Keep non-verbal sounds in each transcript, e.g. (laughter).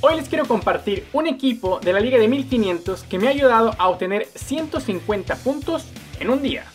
Hoy les quiero compartir un equipo de la Liga de 1500 que me ha ayudado a obtener 150 puntos en un día.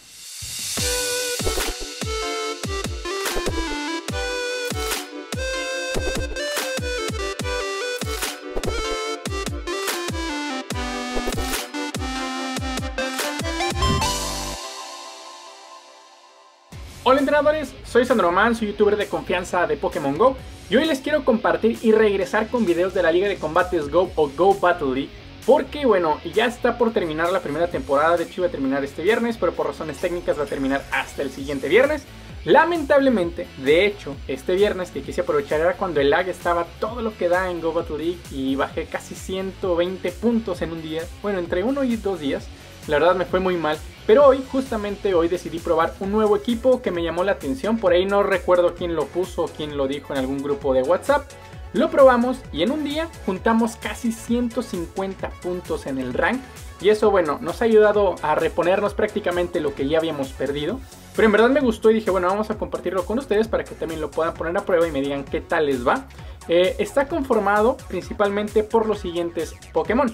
Hola entrenadores, soy Sandro Man, soy youtuber de confianza de Pokémon GO y hoy les quiero compartir y regresar con videos de la Liga de Combates GO o GO Battle League porque bueno, ya está por terminar la primera temporada, de hecho iba a terminar este viernes, pero por razones técnicas va a terminar hasta el siguiente viernes. Lamentablemente, de hecho, este viernes que quise aprovechar era cuando el lag estaba todo lo que da en Go Battle League y bajé casi 120 puntos en un día, bueno, entre uno y dos días. La verdad me fue muy mal. Pero hoy, justamente hoy decidí probar un nuevo equipo que me llamó la atención. Por ahí no recuerdo quién lo puso o quién lo dijo en algún grupo de WhatsApp. Lo probamos y en un día juntamos casi 150 puntos en el rank. Y eso, bueno, nos ha ayudado a reponernos prácticamente lo que ya habíamos perdido. Pero en verdad me gustó y dije, bueno, vamos a compartirlo con ustedes para que también lo puedan poner a prueba y me digan qué tal les va. Eh, está conformado principalmente por los siguientes Pokémon.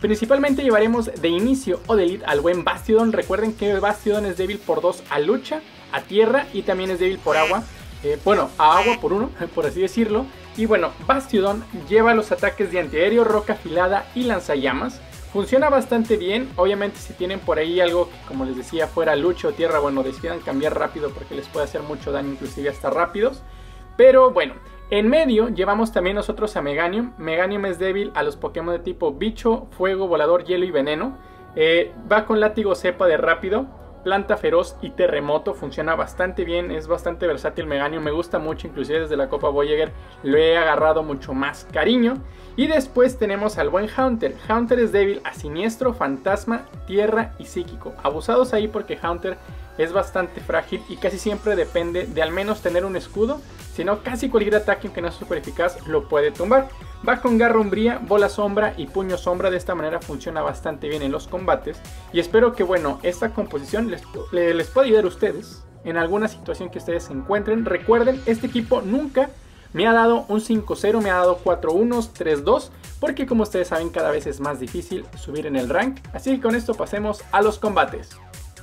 Principalmente llevaremos de inicio o de lead al buen Bastiodon. Recuerden que Bastiodon es débil por 2 a lucha, a tierra y también es débil por agua. Eh, bueno, a agua por uno, (laughs) por así decirlo. Y bueno, Bastiodon lleva los ataques de antiaéreo, roca afilada y lanzallamas. Funciona bastante bien, obviamente si tienen por ahí algo que como les decía fuera lucha o tierra, bueno decidan cambiar rápido porque les puede hacer mucho daño inclusive hasta rápidos. Pero bueno, en medio llevamos también nosotros a Meganium. Meganium es débil a los Pokémon de tipo bicho, fuego, volador, hielo y veneno. Eh, va con látigo cepa de rápido, planta feroz y terremoto. Funciona bastante bien, es bastante versátil Meganium. Me gusta mucho, inclusive desde la Copa Voyager lo he agarrado mucho más cariño. Y después tenemos al buen Haunter. Haunter es débil a siniestro, fantasma, tierra y psíquico. Abusados ahí porque Haunter es bastante frágil y casi siempre depende de al menos tener un escudo si no, casi cualquier ataque, aunque no es super eficaz, lo puede tumbar. Va con garra umbría, bola sombra y puño sombra. De esta manera funciona bastante bien en los combates. Y espero que, bueno, esta composición les, les pueda ayudar a ustedes en alguna situación que ustedes se encuentren. Recuerden, este equipo nunca me ha dado un 5-0, me ha dado 4-1, 3-2, porque como ustedes saben cada vez es más difícil subir en el rank. Así que con esto pasemos a los combates.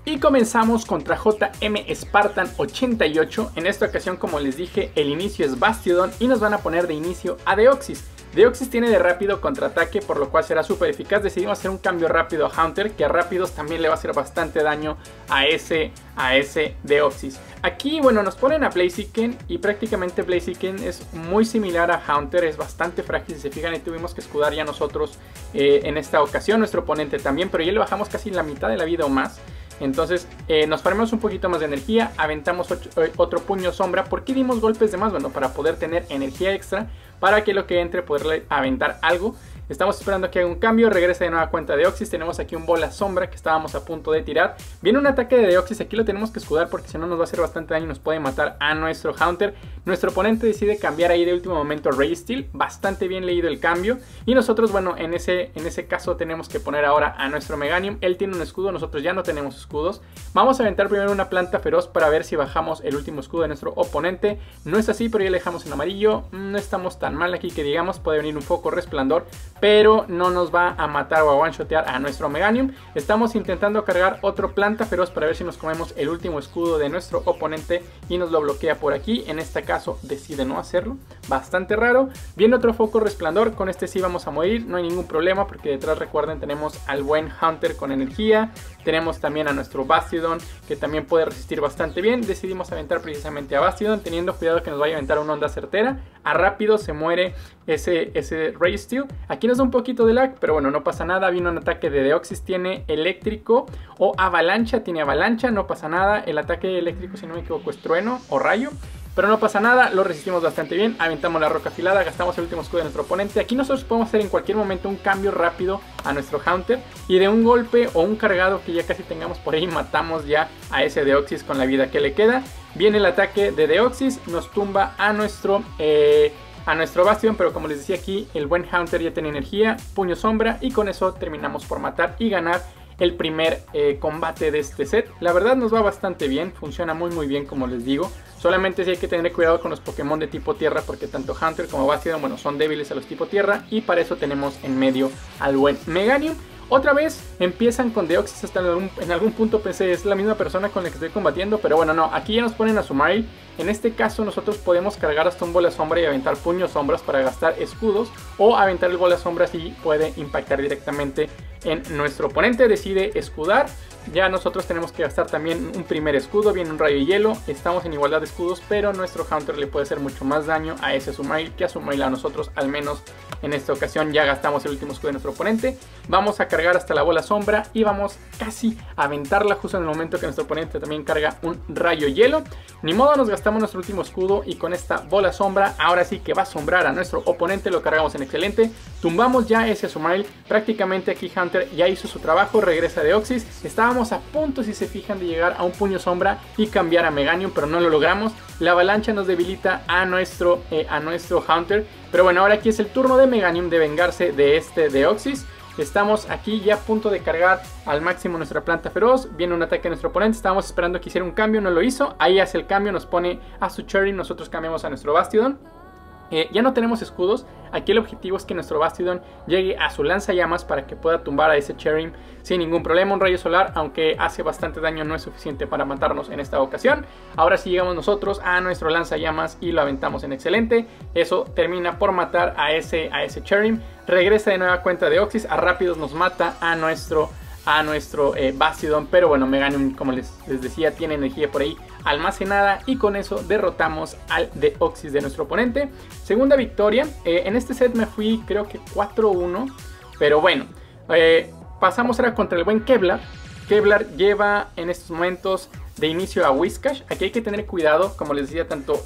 Y comenzamos contra JM Spartan 88. En esta ocasión, como les dije, el inicio es Bastiodon y nos van a poner de inicio a Deoxys. Deoxys tiene de rápido contraataque, por lo cual será súper eficaz. Decidimos hacer un cambio rápido a Hunter, que a rápidos también le va a hacer bastante daño a ese, a ese Deoxys. Aquí, bueno, nos ponen a Blaziken y prácticamente Blaziken es muy similar a Hunter, es bastante frágil. Si se fijan, y tuvimos que escudar ya nosotros eh, en esta ocasión, nuestro oponente también, pero ya le bajamos casi la mitad de la vida o más. Entonces eh, nos farmamos un poquito más de energía, aventamos eh, otro puño sombra. ¿Por qué dimos golpes de más? Bueno, para poder tener energía extra, para que lo que entre poderle aventar algo. Estamos esperando que haga un cambio, regrese de nueva cuenta de Oxys. Tenemos aquí un bola sombra que estábamos a punto de tirar. Viene un ataque de Deoxys, aquí lo tenemos que escudar porque si no nos va a hacer bastante daño y nos puede matar a nuestro Haunter. Nuestro oponente decide cambiar ahí de último momento Ray Steel, bastante bien leído el cambio. Y nosotros, bueno, en ese, en ese caso tenemos que poner ahora a nuestro Meganium. Él tiene un escudo, nosotros ya no tenemos escudos. Vamos a aventar primero una planta feroz para ver si bajamos el último escudo de nuestro oponente. No es así, pero ya le dejamos en amarillo. No estamos tan mal aquí que digamos, puede venir un foco resplandor, pero no nos va a matar o a one-shotear a nuestro Meganium. Estamos intentando cargar otro planta feroz para ver si nos comemos el último escudo de nuestro oponente y nos lo bloquea por aquí. En este caso decide no hacerlo. Bastante raro. Viene otro foco resplandor. Con este sí vamos a morir. No hay ningún problema porque detrás recuerden tenemos al buen Hunter con energía. Tenemos también a nuestro Bastiodon que también puede resistir bastante bien. Decidimos aventar precisamente a Bastiodon teniendo cuidado que nos vaya a aventar una onda certera. A rápido se muere ese, ese Ray Steel. Aquí nos da un poquito de lag, pero bueno, no pasa nada. Vino un ataque de Deoxys, tiene eléctrico o avalancha, tiene avalancha, no pasa nada. El ataque eléctrico, si no me equivoco, es trueno o rayo. Pero no pasa nada, lo resistimos bastante bien. Aventamos la roca afilada, gastamos el último escudo de nuestro oponente. Aquí nosotros podemos hacer en cualquier momento un cambio rápido a nuestro Haunter. Y de un golpe o un cargado que ya casi tengamos por ahí, matamos ya a ese Deoxys con la vida que le queda. Viene el ataque de Deoxys, nos tumba a nuestro... Eh, a nuestro Bastion, pero como les decía aquí, el buen Haunter ya tiene energía, puño sombra y con eso terminamos por matar y ganar el primer eh, combate de este set. La verdad nos va bastante bien, funciona muy muy bien como les digo. Solamente sí hay que tener cuidado con los Pokémon de tipo tierra porque tanto Hunter como Bastiodon bueno, son débiles a los tipo tierra y para eso tenemos en medio al buen Meganium. Otra vez empiezan con Deoxys hasta en algún, punto pensé es la misma persona con la que estoy combatiendo, pero bueno, no, aquí ya nos ponen a Sumail. En este caso nosotros podemos cargar hasta un bola sombra y aventar puños sombras para gastar escudos o aventar el bola sombra si puede impactar directamente en nuestro oponente. Decide escudar ya nosotros tenemos que gastar también un primer escudo, viene un rayo hielo, estamos en igualdad de escudos, pero nuestro Hunter le puede hacer mucho más daño a ese Sumail que a Sumail a nosotros, al menos en esta ocasión ya gastamos el último escudo de nuestro oponente. Vamos a cargar hasta la bola sombra y vamos casi a aventarla justo en el momento que nuestro oponente también carga un rayo hielo. Ni modo, nos gastamos nuestro último escudo y con esta bola sombra, ahora sí que va a sombrar a nuestro oponente, lo cargamos en excelente. Tumbamos ya ese Sumail, prácticamente aquí Hunter ya hizo su trabajo, regresa de Oxys, estábamos a punto, si se fijan, de llegar a un puño sombra y cambiar a Meganium, pero no lo logramos. La avalancha nos debilita a nuestro, eh, a nuestro Hunter. Pero bueno, ahora aquí es el turno de Meganium de vengarse de este Deoxys. Estamos aquí ya a punto de cargar al máximo nuestra planta feroz. Viene un ataque a nuestro oponente. Estábamos esperando que hiciera un cambio, no lo hizo. Ahí hace el cambio, nos pone a su Cherry. Nosotros cambiamos a nuestro Bastiodon. Eh, ya no tenemos escudos, aquí el objetivo es que nuestro Bastiodon llegue a su lanzallamas para que pueda tumbar a ese Cherim sin ningún problema. Un rayo solar, aunque hace bastante daño, no es suficiente para matarnos en esta ocasión. Ahora sí llegamos nosotros a nuestro lanzallamas y lo aventamos en excelente. Eso termina por matar a ese, a ese Cherim. Regresa de nueva cuenta de Oxys, a rápidos nos mata a nuestro a nuestro eh, Bastiodon. Pero bueno, Meganium, como les, decía, tiene energía por ahí almacenada. Y con eso derrotamos al Deoxys de nuestro oponente. Segunda victoria. Eh, en este set me fui creo que 4-1. Pero bueno, eh, pasamos ahora contra el buen Kevlar. Kevlar lleva en estos momentos de inicio a Whiscash. Aquí hay que tener cuidado, como les decía, tanto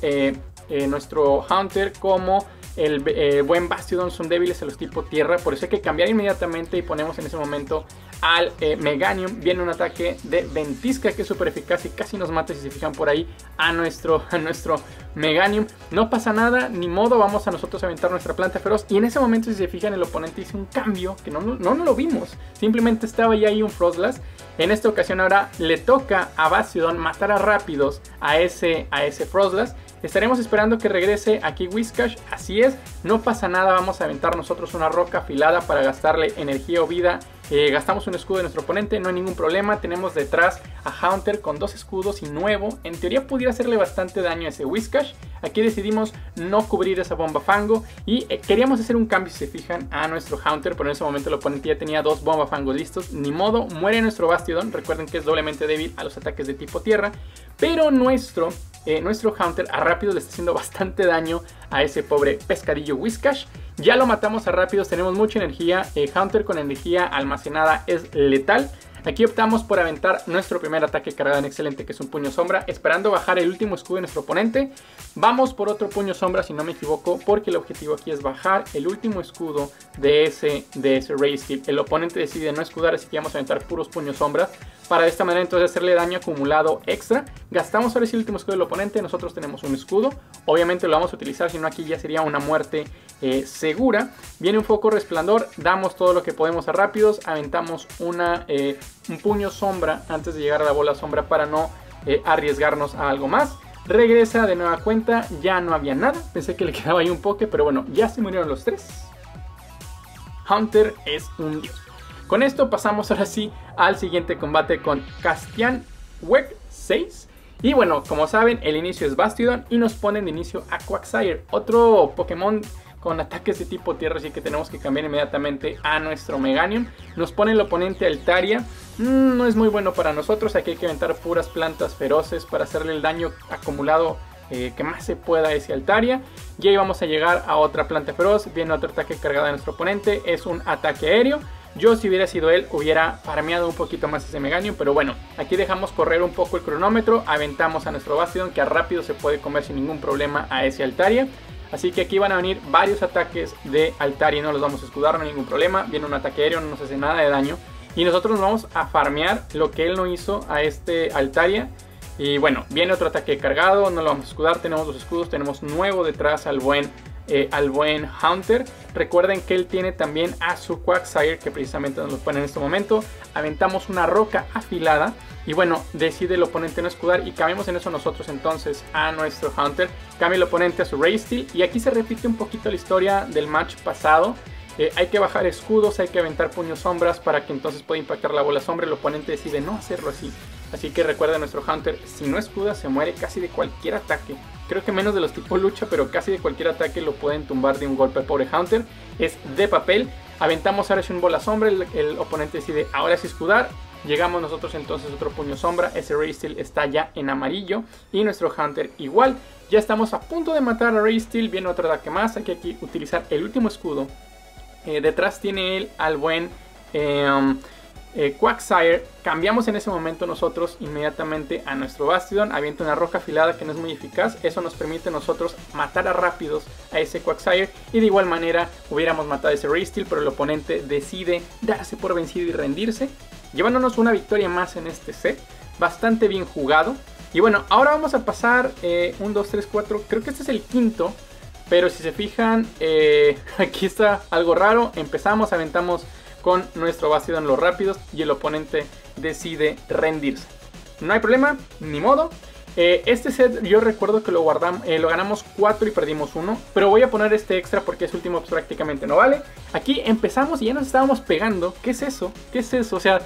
nuestro Hunter como el buen Bastiodon son débiles a los tipo tierra. Por eso hay que cambiar inmediatamente y ponemos en ese momento al eh, Meganium. Viene un ataque de Ventisca que es súper eficaz y casi nos mata si se fijan por ahí a nuestro, a nuestro Meganium. No pasa nada, ni modo, vamos a nosotros a aventar nuestra planta feroz. Y en ese momento si se fijan el oponente hizo un cambio que no, no, lo vimos. Simplemente estaba ya ahí un Frostlass. En esta ocasión ahora le toca a Bastiodon matar a rápidos a ese, a ese. Estaremos esperando que regrese aquí Whiscash. Así es, no pasa nada. Vamos a aventar nosotros una roca afilada para gastarle energía o vida. Eh, gastamos un escudo de nuestro oponente, no hay ningún problema. Tenemos detrás a Hunter con dos escudos y nuevo. En teoría pudiera hacerle bastante daño a ese Whiscash. Aquí decidimos no cubrir esa bomba fango. Y eh, queríamos hacer un cambio, si se fijan, a nuestro Hunter. Pero en ese momento el oponente ya tenía dos bomba fangos listos. Ni modo, muere nuestro Bastiodon. Recuerden que es doblemente débil a los ataques de tipo tierra. Pero nuestro eh, nuestro Hunter a rápido le está haciendo bastante daño a ese pobre pescadillo Whiscash. Ya lo matamos a rápidos, tenemos mucha energía. Eh, Hunter con energía almacenada es letal. Aquí optamos por aventar nuestro primer ataque cargado en excelente, que es un puño sombra, esperando bajar el último escudo de nuestro oponente. Vamos por otro puño sombra, si no me equivoco, porque el objetivo aquí es bajar el último escudo de ese, de ese El oponente decide no escudar, así que vamos a aventar puros puños sombras para de esta manera entonces hacerle daño acumulado extra. Gastamos ahora sí el último escudo del oponente, nosotros tenemos un escudo. Obviamente lo vamos a utilizar, si no aquí ya sería una muerte eh, segura. Viene un foco resplandor, damos todo lo que podemos a rápidos, aventamos una, eh, un puño sombra antes de llegar a la bola sombra para no eh, arriesgarnos a algo más. Regresa de nueva cuenta, ya no había nada, pensé que le (laughs) quedaba ahí un poke, pero bueno, ya se murieron los tres. Hunter es un dios. Con esto pasamos ahora sí al siguiente combate con Castian Weg 6. Y bueno, como saben, el inicio es Bastiodon y nos ponen de inicio a Quagsire, otro Pokémon con ataques de tipo tierra, así que tenemos que cambiar inmediatamente a nuestro Meganium. Nos pone el oponente Altaria, mm, no es muy bueno para nosotros, aquí hay que aventar puras plantas feroces para hacerle el daño acumulado eh, que más se pueda a ese Altaria. Y ahí vamos a llegar a otra planta feroz, viene otro ataque cargado de nuestro oponente, es un ataque aéreo. Yo si hubiera sido él hubiera farmeado un poquito más ese Meganium, pero bueno, aquí dejamos correr un poco el cronómetro, aventamos a nuestro Bastion que a rápido se puede comer sin ningún problema a ese Altaria. Así que aquí van a venir varios ataques de Altaria, no los vamos a escudar, no hay ningún problema. Viene un ataque aéreo, no nos hace nada de daño. Y nosotros nos vamos a farmear lo que él no hizo a este Altaria. Y bueno, viene otro ataque cargado, no lo vamos a escudar, tenemos dos escudos, tenemos nuevo detrás al buen eh, al buen Hunter. Recuerden que él tiene también a su Quagsire, que precisamente nos lo pone en este momento. Aventamos una roca afilada. Y bueno, decide el oponente no escudar y cambiamos en eso nosotros entonces a nuestro Hunter. Cambia el oponente a su Ray. Y aquí se repite un poquito la historia del match pasado. Eh, hay que bajar escudos, hay que aventar puños sombras para que entonces pueda impactar la bola sombra. El oponente decide no hacerlo así. Así que recuerda nuestro Hunter, si no escuda se muere casi de cualquier ataque. Creo que menos de los tipos lucha, pero casi de cualquier ataque lo pueden tumbar de un golpe. Pobre Hunter es de papel. Aventamos ahora un bola sombra, el, oponente decide ahora sí escudar. Llegamos nosotros entonces otro puño sombra, ese Ray Steel está ya en amarillo y nuestro Hunter igual. Ya estamos a punto de matar a Ray Steel, viene otro ataque más, hay que aquí utilizar el último escudo eh, detrás tiene él al buen eh, eh. Cambiamos en ese momento nosotros inmediatamente a nuestro Bastión. Avienta una roca afilada que no es muy eficaz. Eso nos permite nosotros matar a rápidos a ese Quagsire. Y de igual manera hubiéramos matado a ese Raysteel, pero el oponente decide darse por vencido y rendirse. Llevándonos una victoria más en este set. Bastante bien jugado. Y bueno, ahora vamos a pasar 1, 2, 3, 4. Creo que este es el quinto pero si se fijan, eh, (laughs) aquí está algo raro. Empezamos, aventamos con nuestro en los rápidos y el oponente decide rendirse. No hay problema, ni modo. Eh, este set yo recuerdo que lo guardamos, eh, lo ganamos 4 y perdimos 1. Pero voy a poner este extra porque es último prácticamente no vale. Aquí empezamos y ya nos estábamos pegando. ¿Qué es eso? ¿Qué es eso? O sea,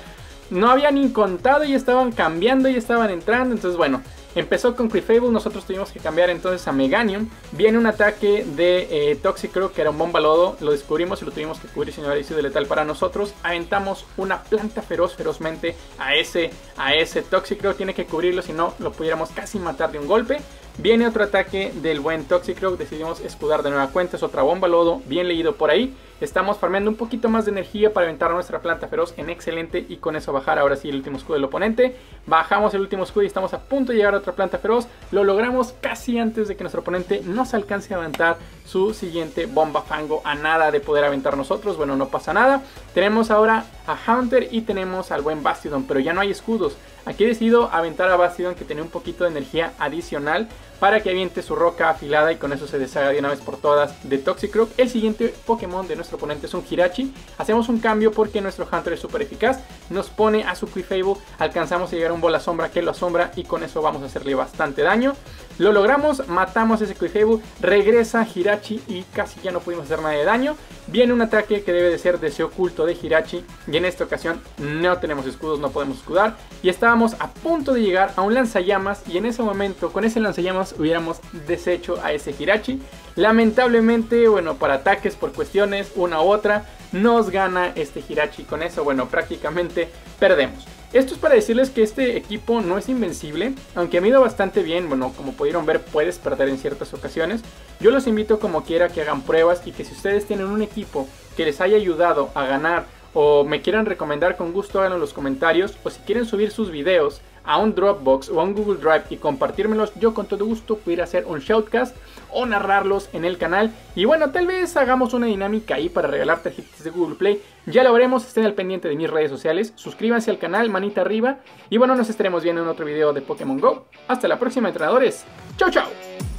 no habían ni contado y estaban cambiando y estaban entrando. Entonces bueno, Empezó con Clefable, nosotros tuvimos que cambiar entonces a Meganium. Viene un ataque de eh, Toxicroak que era un bomba lodo, lo descubrimos y lo tuvimos que cubrir sin haber sido letal para nosotros. Aventamos una planta feroz ferozmente a ese, a ese Toxicroak, tiene que cubrirlo si no lo pudiéramos casi matar de un golpe. Viene otro ataque del buen Toxicroak, decidimos escudar de nueva cuenta, es otra bomba lodo, bien leído por ahí. Estamos farmeando un poquito más de energía para aventar nuestra planta feroz en excelente y con eso bajar ahora sí el último escudo del oponente. Bajamos el último escudo y estamos a punto de llegar a otra planta feroz. Lo logramos casi antes de que nuestro oponente nos alcance a aventar su siguiente bomba fango a nada de poder aventar nosotros. Bueno, no pasa nada. Tenemos ahora a Hunter y tenemos al buen Bastidon, pero ya no hay escudos. Aquí he decidido aventar a Bastidon que tiene un poquito de energía adicional para que aviente su roca afilada y con eso se deshaga de una vez por todas de Toxicroak. El siguiente Pokémon de nuestro oponente es un Hirachi. Hacemos un cambio porque nuestro Hunter es súper eficaz. Nos pone a su Quifable, alcanzamos a llegar a un bola sombra que lo asombra y con eso vamos a hacerle bastante daño. Lo logramos, matamos ese Quifable, regresa Hirachi y casi ya no pudimos hacer nada de daño. Viene un ataque que debe de ser deseo oculto de Hirachi y en esta ocasión no tenemos escudos, no podemos escudar. Y estábamos a punto de llegar a un lanzallamas y en ese momento con ese lanzallamas hubiéramos deshecho a ese Hirachi. Lamentablemente, bueno, para ataques por cuestiones, una u otra, nos gana este Hirachi. Con eso, bueno, prácticamente perdemos. Esto es para decirles que este equipo no es invencible, aunque ha ido bastante bien, bueno, como pudieron ver puedes perder en ciertas ocasiones. Yo los invito como quiera que hagan pruebas y que si ustedes tienen un equipo que les haya ayudado a ganar o me quieran recomendar con gusto háganlo en los comentarios o si quieren subir sus videos a un Dropbox o a un Google Drive y compartírmelos, yo con todo gusto pudiera hacer un shoutcast o narrarlos en el canal. Y bueno, tal vez hagamos una dinámica ahí para regalar tarjetas de Google Play. Ya lo veremos, estén al pendiente de mis redes sociales, suscríbanse al canal, manita arriba. Y bueno, nos estaremos viendo en otro video de Pokémon GO. Hasta la próxima, entrenadores. Chau, chau.